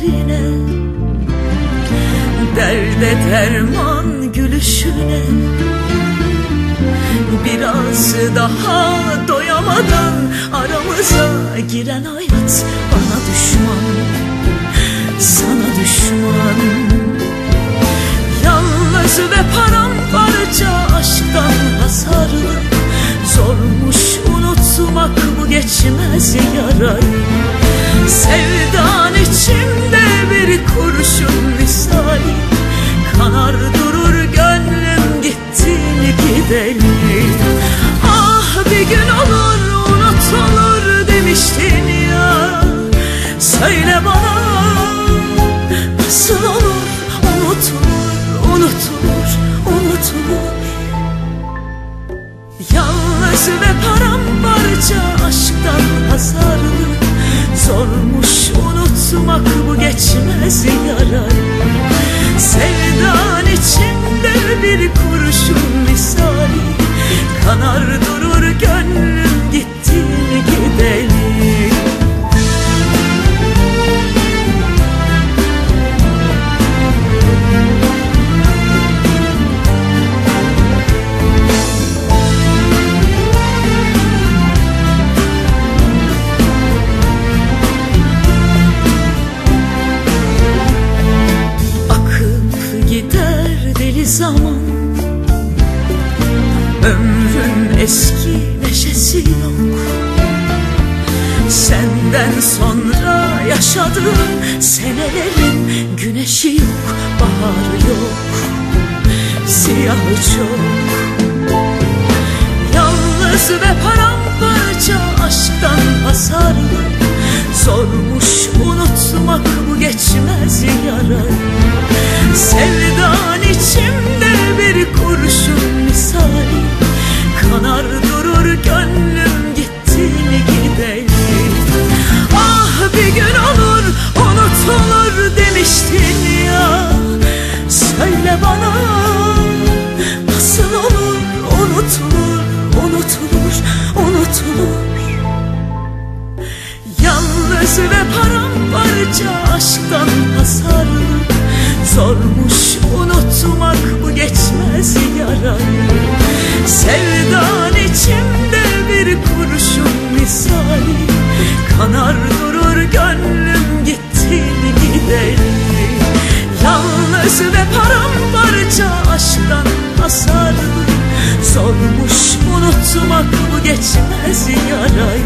şiirine Derde derman gülüşüne. Biraz daha doyamadan aramıza giren hayat bana düşman Sana düşman. Yalnız ve paramparça aşktan hasarlı Zormuş unutmak bu geçmez yarar Sevdan için kurşun misali Kanar durur gönlüm gittin gideli Ah bir gün olur unutulur demiştin ya. Söyle bana nasıl olur? Unutulur unutulur unutulur. Yalnız ve paramparça aşktan hasarlı Zormuş unutmak bu geçmez yarayı Sevdan içinde bir kurşun misali Kanar durur sonra yaşadığım senelerin güneşi yok Bahar yok, siyahı çok. Yalnız ve paramparça aşktan hasarlı Zormuş unutmak bu geçmez yarayı paramparça aşktan hasarlı Zormuş unutmak bu geçmez yarayı Sevdan içimde bir kurşun misali Kanar durur gönlüm gittin gideli Yalnız ve paramparça aşktan hasarlı Zormuş unutmak bu geçmez yarayı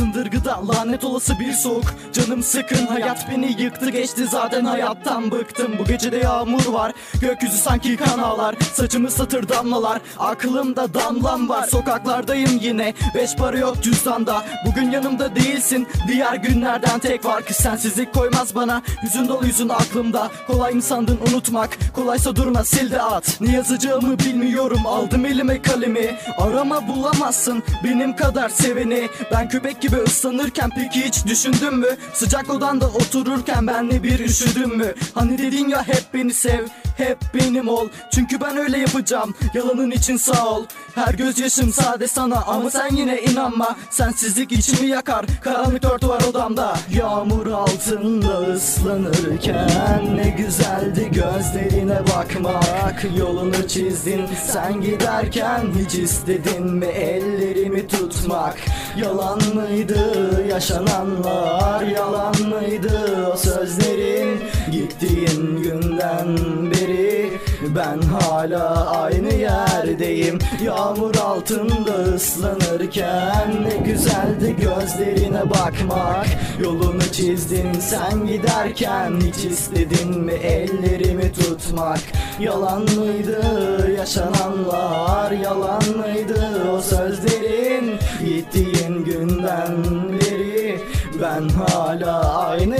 Sındırgıda lanet olası bir soğuk. Canım sıkın hayat beni yıktı geçti zaten hayattan bıktım. Bu gecede yağmur var gökyüzü sanki kan ağlar. Saçımı ıslatır damlalar aklımda damlam var. Sokaklardayım yine beş para yok cüzdanda. Bugün yanımda değilsin diğer günlerden tek farkı Sensizlik koymaz bana yüzün dolu yüzün aklımda. Kolay mı sandın unutmak? Kolaysa durma sil de at. Ne yazacağımı bilmiyorum aldım elime kalemi. Arama bulamazsın benim kadar seveni. Ben köpek gibi ıslanırken peki hiç düşündün mü? Sıcak odanda otururken benle bir üşüdün mü? Hani dedin ya hep beni sev hep benim ol. Çünkü ben öyle yapacağım. Yalanın için sağ ol. Her gözyaşım sade sana ama sen yine inanma. Sensizlik içimi yakar. Karanlık dört var odamda. Yağmur altında ıslanırken ne güzeldi gözlerine bakmak. Yolunu çizdin sen giderken hiç istedin mi ellerimi tutmak? Yalan mıydı yaşananlar yalan mıydı o sözlerin Gittiğin günden beri? Ben hala aynı yerdeyim Yağmur altında ıslanırken. Ne güzeldi gözlerine bakmak Yolunu çizdin sen giderken. Hiç istedin mi ellerimi tutmak? Yalan mıydı yaşananlar yalan mıydı o sözlerin Ben hala aynı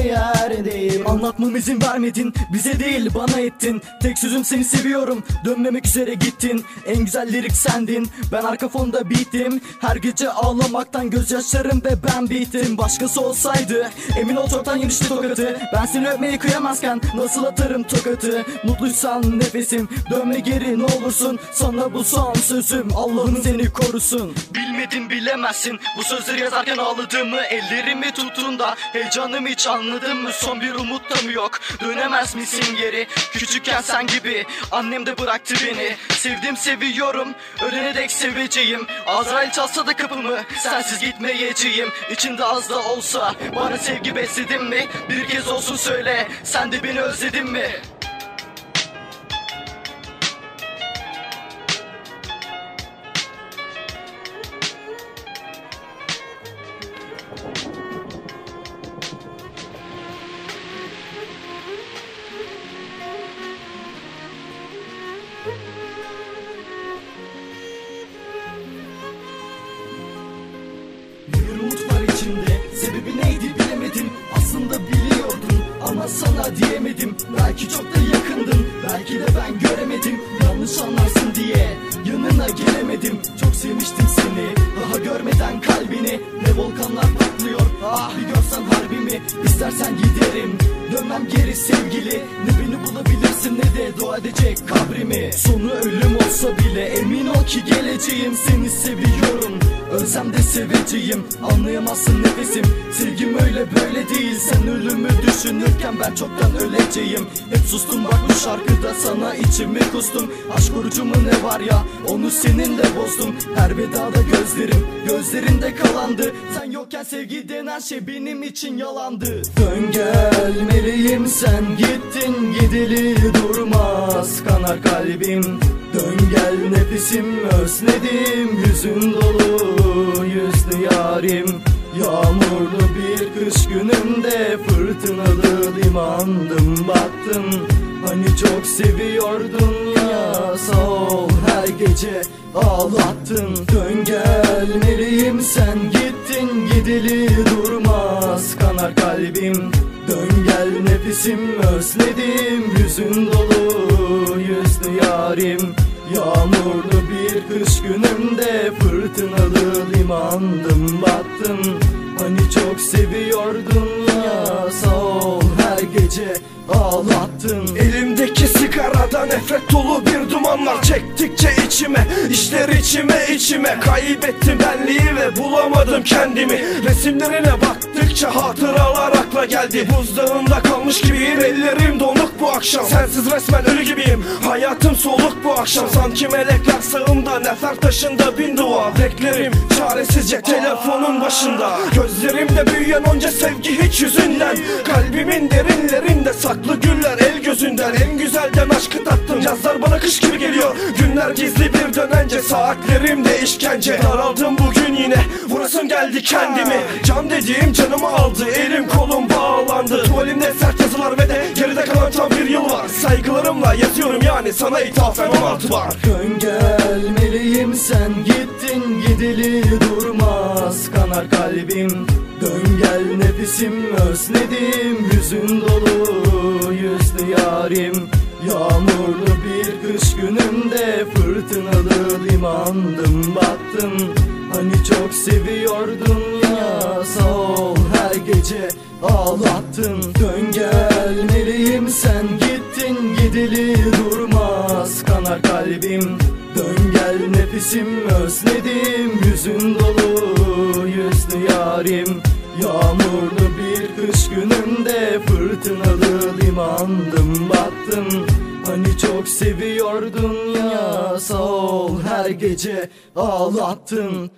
yerdeyim Anlatmam izin vermedin Bize değil bana ettin. Tek sözüm seni seviyorum. Dönmemek üzere gittin. En güzel lirik sendin. Ben arka fonda bittim Her gece ağlamaktan gözyaşlarım ve ben bittim Başkası olsaydı Emin ol çoktan yemişti tokatı. Ben seni öpmeyi kıyamazken Nasıl atarım tokatı? Mutluysan nefesim Dönme geri ne olursun. Sana bu son sözüm Allah'ım seni korusun. Bilmedin bilemezsin. Bu sözleri yazarken ağladığımı Ellerimi tuttuğunda Heyecanımı hiç anladın mı? Son bir umut da mı yok. Dönemez misin geri? Küçükken sen gibi. Annem de bıraktı beni. Sevdim seviyorum. Ölene dek seveceğim. Azrail çalsa da kapımı Sensiz gitmeyeceğim. İçinde az da olsa Bana sevgi besledin mi? Bir kez olsun söyle Sen de beni özledin mi Bir umut var içimde. Bilemedim. Aslında biliyordum ama sana diyemedim. Belki çok da yakındın Belki de ben göremedim. Yanlış anlarsın diye Yanına gelemedim. Çok sevmiştim seni Daha görmeden kalbini. Ne volkanlar patlıyor. Ah bir görsen harbimi İstersen giderim. Dönmem geri sevgili. Ne beni bulabilirsin ne de dua edecek kabrimi. Sonu ölüm olsa bile Emin ol ki geleceğim. Seni seviyorum Ölsem de seveceğim Anlayamazsın nefesim. Sevgim öyle böyle değil Sen ölümü düşünürken ben çoktan öleceğim. Hep sustum bak bu şarkıda sana içimi kustum. Aşk orucu mu ne var ya Onu seninle bozdum. Her vedada gözlerim Gözlerinde kalandı. Sen yokken sevgi denen şey benim için yalandı. Dön gel sen gittin Gideli durmaz. Kanar kalbim Dön gel nefesim özledim. Yüzün dolu yüzlü yarim. Yağmurlu bir kış gününde Fırtınalı limandım baktım Hani çok seviyordun ya Sağ ol her gece ağlattın. Dön gel meleğim sen gittin. Gideli durmaz kanar kalbim. Dön gel nefesim özledim. Yüzün dolu yüzlü yarim Yağmurlu bir kış günümde Fırtınalı limandım battım. Hani çok seviyordun ya Sağ ol her gece ağlattın. Elimdeki sigarada nefret dolu bir duman var Çektikçe içime, işler içime içime. Kaybettim benliği ve bulamadım kendimi. Resimlerine baktıkça hatıralar akla geldi. Buzdağında kalmış gibiyim, ellerim donuk bu akşam. Sensiz resmen ölü gibiyim, hayatım soluk bu akşam. Sanki melekler sağımda, nefer taşında bin dua. Beklerim çaresizce telefonun başında. Gözlerimde büyüyen onca sevgi hiç yüzünden. Kalbimin derinlerinde saklı güller el gözünden. En güzelden aşkı tattım. Yazlar bana kış gibi geliyor. Günler gizli bir dönence Saatlerimde işkence. Daraldım bugün yine Vurasım geldi kendimi. Can dediğim canımı aldı Elim kolum bağlandı. Tuvalimde sert yazılar ve de Geride kalan tam bir yıl var. Saygılarımla yazıyorum yani Sana ithafen 16 var Dön gel meleğim sen gittin Gideli durmaz. Kanar kalbim Dön gel nefesim özledim. Yüzün dolu yüzlü yarim Yağmurlu bir kış günümde Fırtınalı limandım battım. Hani çok seviyordun ya Sağ ol her gece ağlattın. Dön gel meleğim sen gittin Gideli durmaz kanar kalbim. Dön gel nefesim özledim Yüzün dolu yüzlü yarim. Yağmurlu kış günümde Fırtınalı limandım battım. Hani çok seviyordun ya Sağ ol her gece ağlattın